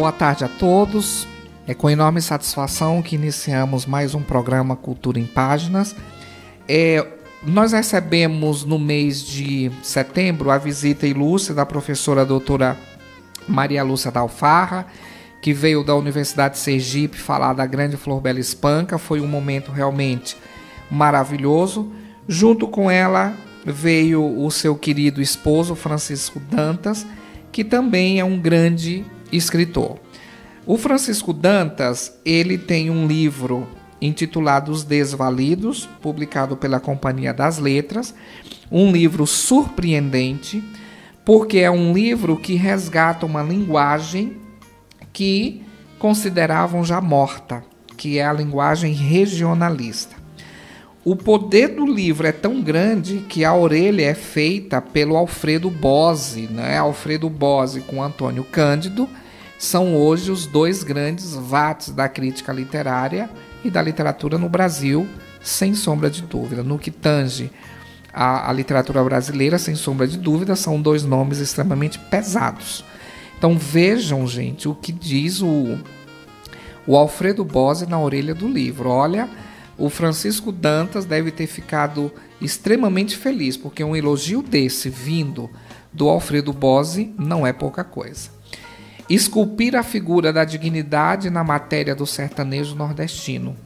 Boa tarde a todos. É com enorme satisfação que iniciamos mais um programa Cultura em Páginas. É, nós recebemos no mês de setembro a visita ilustre da professora doutora Maria Lúcia Dalfarra, que veio da Universidade de Sergipe falar da grande Flor Bela Espanca. Foi um momento realmente maravilhoso. Junto com ela veio o seu querido esposo Francisco Dantas, que também é um grande escritor. O Francisco Dantas, ele tem um livro intitulado Os Desvalidos, publicado pela Companhia das Letras, um livro surpreendente, porque é um livro que resgata uma linguagem que consideravam já morta, que é a linguagem regionalista. O poder do livro é tão grande que a orelha é feita pelo Alfredo Bose, né? Alfredo Bose com Antônio Cândido são hoje os dois grandes vates da crítica literária e da literatura no Brasil, sem sombra de dúvida. No que tange a, a literatura brasileira, sem sombra de dúvida, são dois nomes extremamente pesados. Então vejam, gente, o que diz o, o Alfredo Bose na orelha do livro. Olha o Francisco Dantas deve ter ficado extremamente feliz, porque um elogio desse vindo do Alfredo Bose não é pouca coisa. Esculpir a figura da dignidade na matéria do sertanejo nordestino.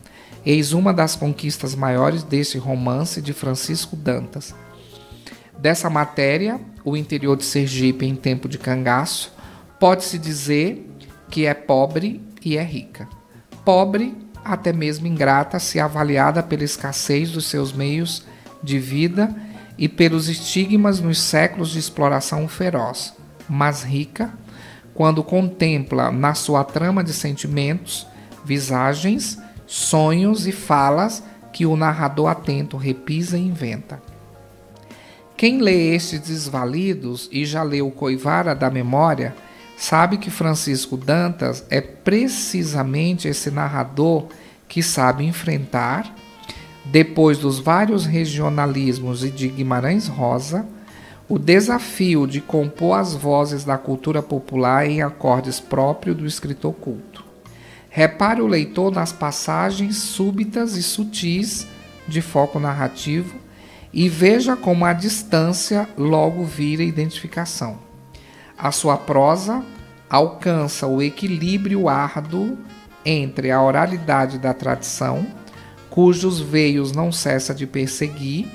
Eis uma das conquistas maiores deste romance de Francisco Dantas. Dessa matéria, o interior de Sergipe em tempo de cangaço, pode-se dizer que é pobre e é rica. Pobre até mesmo ingrata se avaliada pela escassez dos seus meios de vida e pelos estigmas nos séculos de exploração feroz, mas rica quando contempla na sua trama de sentimentos, visagens, sonhos e falas que o narrador atento repisa e inventa. Quem lê estes desvalidos e já leu Coivara da Memória sabe que Francisco Dantas é precisamente esse narrador que sabe enfrentar, depois dos vários regionalismos e de Guimarães Rosa, o desafio de compor as vozes da cultura popular em acordes próprios do escritor culto. Repare o leitor nas passagens súbitas e sutis de foco narrativo e veja como a distância logo vira identificação. A sua prosa alcança o equilíbrio árduo entre a oralidade da tradição, cujos veios não cessa de perseguir,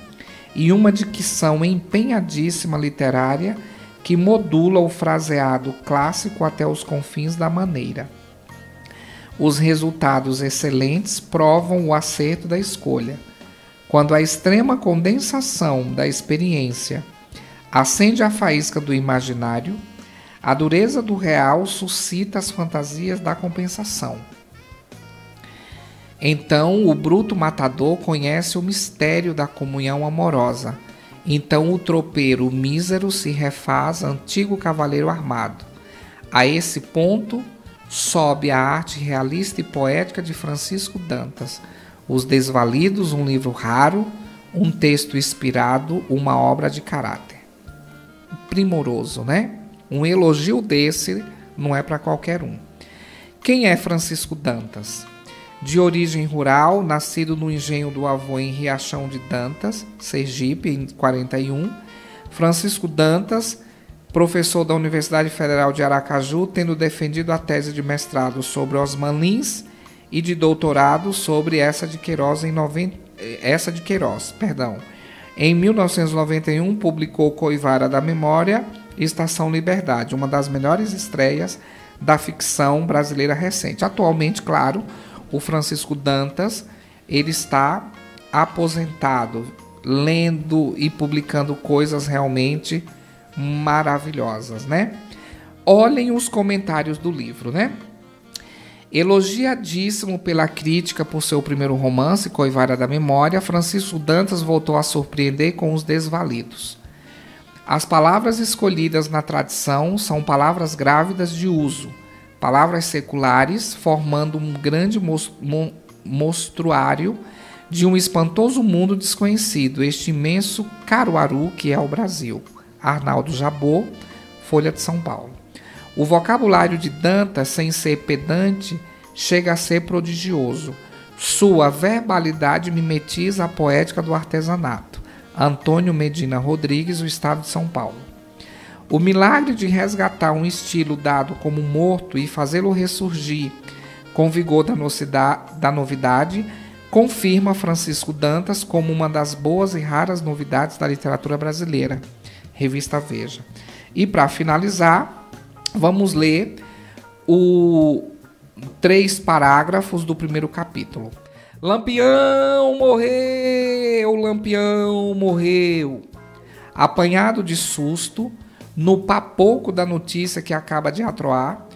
e uma dicção empenhadíssima literária que modula o fraseado clássico até os confins da maneira. Os resultados excelentes provam o acerto da escolha. Quando a extrema condensação da experiência acende a faísca do imaginário, a dureza do real suscita as fantasias da compensação. Então o bruto matador conhece o mistério da comunhão amorosa. Então o tropeiro o mísero se refaz antigo cavaleiro armado. A esse ponto sobe a arte realista e poética de Francisco Dantas. Os Desvalidos, um livro raro, um texto inspirado, uma obra de caráter. Primoroso, né? Um elogio desse não é para qualquer um. Quem é Francisco Dantas? De origem rural, nascido no engenho do avô em Riachão de Dantas, Sergipe, em 41, Francisco Dantas, professor da Universidade Federal de Aracaju, tendo defendido a tese de mestrado sobre Osman Lins e de doutorado sobre essa de Queiroz em 90, essa de Queiroz, perdão. Em 1991 publicou Coivara da Memória Estação Liberdade, uma das melhores estreias da ficção brasileira recente. Atualmente, claro, o Francisco Dantas ele está aposentado, lendo e publicando coisas realmente maravilhosas, né? Olhem os comentários do livro, né? Elogiadíssimo pela crítica por seu primeiro romance, Coivara da Memória, Francisco Dantas voltou a surpreender com Os Desvalidos. As palavras escolhidas na tradição são palavras grávidas de uso, palavras seculares, formando um grande mostruário de um espantoso mundo desconhecido, este imenso Caruaru que é o Brasil. Arnaldo Jabô, Folha de São Paulo. O vocabulário de Dantas, sem ser pedante, chega a ser prodigioso. Sua verbalidade mimetiza a poética do artesanato. Antônio Medina Rodrigues, o Estado de São Paulo. O milagre de resgatar um estilo dado como morto e fazê-lo ressurgir com vigor da novidade confirma Francisco Dantas como uma das boas e raras novidades da literatura brasileira. Revista Veja. E para finalizar, vamos ler o três parágrafos do primeiro capítulo. Lampião morreu, Lampião morreu. Apanhado de susto, no papoco da notícia que acaba de atroar,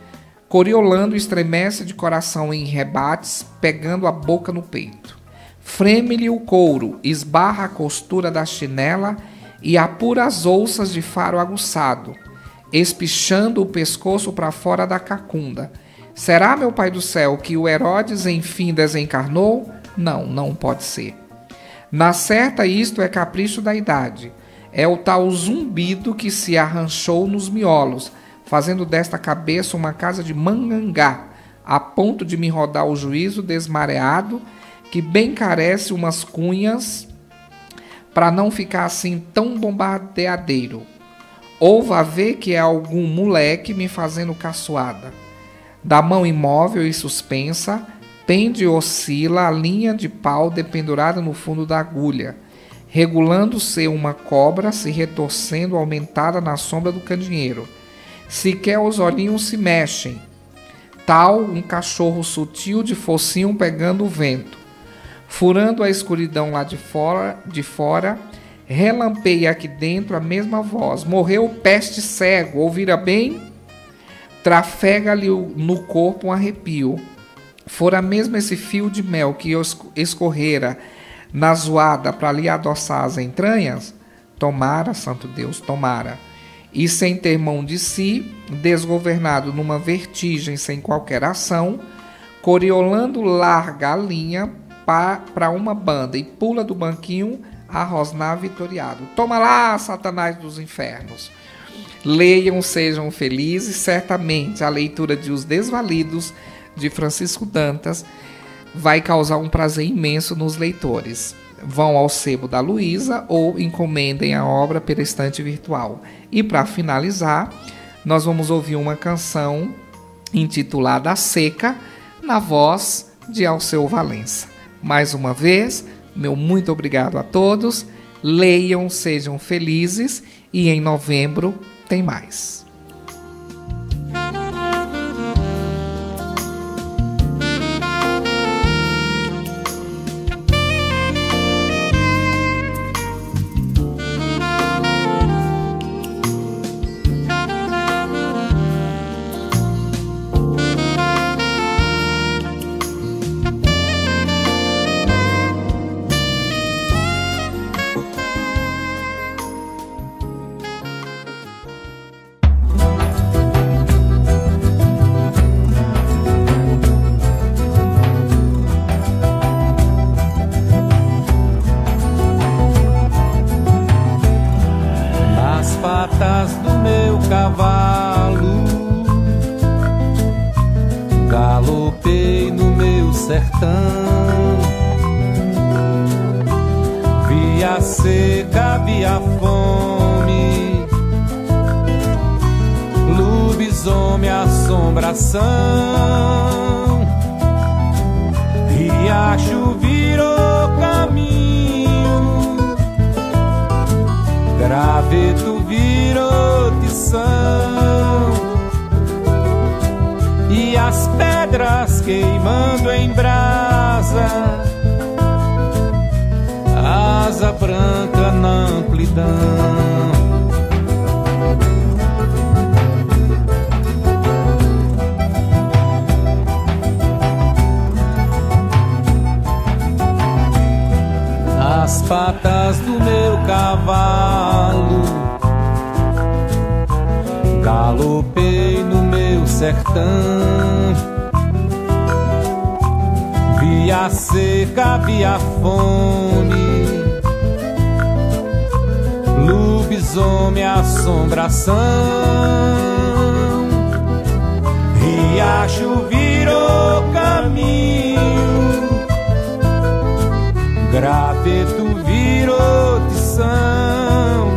Coriolando estremece de coração em rebates, pegando a boca no peito. Freme-lhe o couro, esbarra a costura da chinela e apura as ouças de faro aguçado, espichando o pescoço para fora da cacunda. Será, meu pai do céu, que o Herodes enfim desencarnou? Não, não pode ser. Na certa, isto é capricho da idade. É o tal zumbido que se arranchou nos miolos fazendo desta cabeça uma casa de mangangá, a ponto de me rodar o juízo desmareado, que bem carece umas cunhas para não ficar assim tão bombardeadeiro. Vá ver que é algum moleque me fazendo caçoada. Da mão imóvel e suspensa, pende e oscila a linha de pau dependurada no fundo da agulha, regulando-se uma cobra se retorcendo aumentada na sombra do candeeiro Sequer os olhinhos se mexem. Tal um cachorro sutil de focinho pegando o vento. Furando a escuridão lá de fora, de fora relampeia aqui dentro a mesma voz. Morreu peste cego, ouvira bem? Trafega-lhe no corpo um arrepio. Fora mesmo esse fio de mel que escorrera na zoada para lhe adoçar as entranhas? Tomara, santo Deus, tomara e sem ter mão de si, desgovernado numa vertigem sem qualquer ação, Coriolando larga a linha para uma banda e pula do banquinho a rosnar vitoriado. Toma lá, Satanás dos infernos! Leiam, sejam felizes, certamente a leitura de Os Desvalidos, de Francisco Dantas, vai causar um prazer imenso nos leitores vão ao sebo da Luísa ou encomendem a obra pela estante virtual. E para finalizar, nós vamos ouvir uma canção intitulada A Seca, na voz de Alceu Valença. Mais uma vez, meu muito obrigado a todos. Leiam, sejam felizes e em novembro tem mais. visou-me assombração. Riacho virou caminho, graveto virou tição. E as pedras queimando em brasa, asa branca na amplidão. Lobisomem assombração. Riacho virou caminho, graveto virou tição,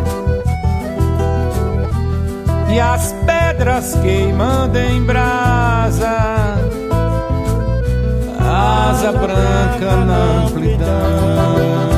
e as pedras queimando em brasa, branca na amplidão.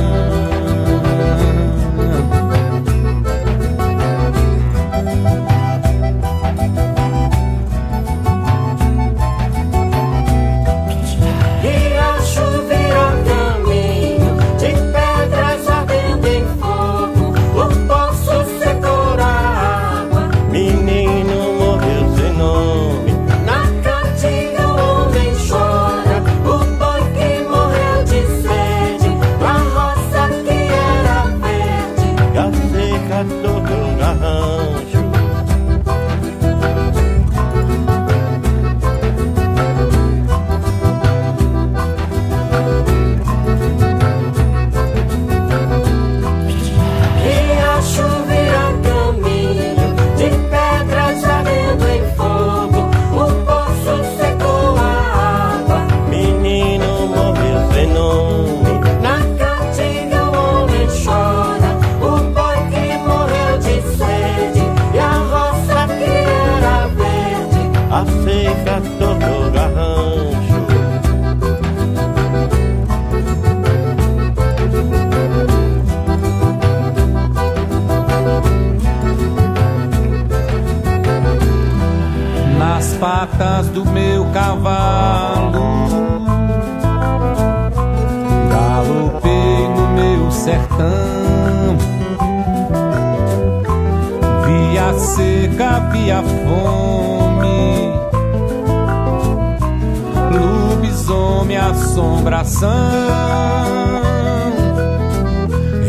Assombração.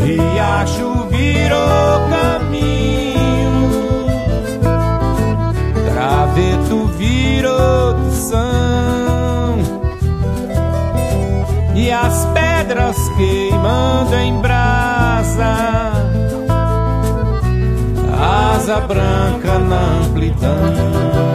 Riacho virou caminho. Graveto virou tição E as pedras queimando em brasa Asa branca na amplidão